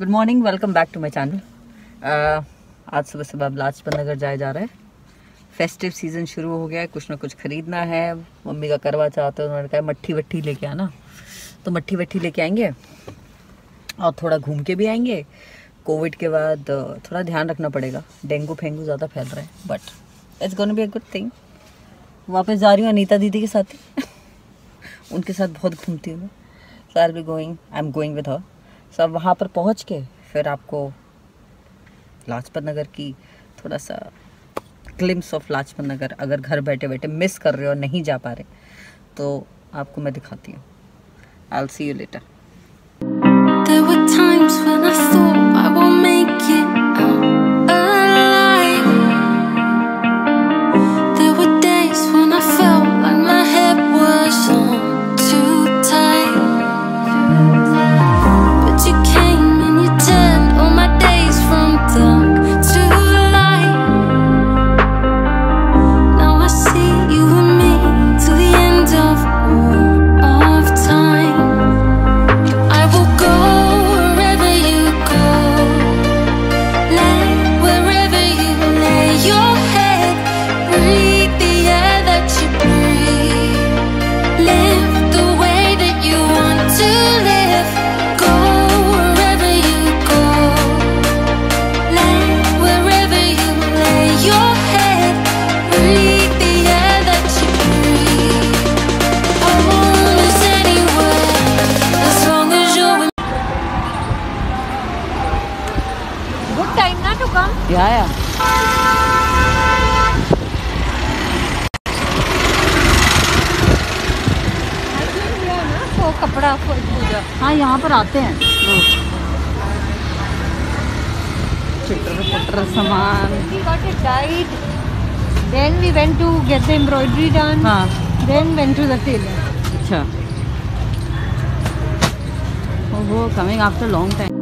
Good morning welcome back to my channel आज सुबह सुबह अब लाजपत नगर जाए जा रहे हैं। फेस्टिव सीज़न शुरू हो गया है। कुछ ना कुछ ख़रीदना है। मम्मी का करवा चाहते हैं। उन्होंने कहा, मट्ठी वट्ठी लेके आना। तो मट्ठी वट्ठी लेके आएँगे। और थोड़ा घूम के भी आएँगे। कोविड के बाद थोड़ा ध्यान रखना पड़ेगा। डेंगू फेंगू ज़्यादा फैल रहा है। But it's gonna be a good thing वापस जा रही हूँ अनीता दीदी के साथ। उनके साथ बहुत घूमती हूँ मैं। So I be going I am going with her so अब वहाँ पर पहुँच के फिर आपको लाजपत नगर की थोड़ा सा क्लिम्स ऑफ़ लाजपत नगर, अगर घर बैठे बैठे मिस कर रहे हो नहीं जा पा रहे तो आपको मैं दिखाती हूँ। I see you later come. या या So कपड़ा पूजा. हाँ यहाँ पर आते हैं चिटर सामान We got it dyed. Then we went to get the embroidery done. हाँ Then went to the tailor. अच्छा ओहो कमिंग आफ्टर लॉन्ग टाइम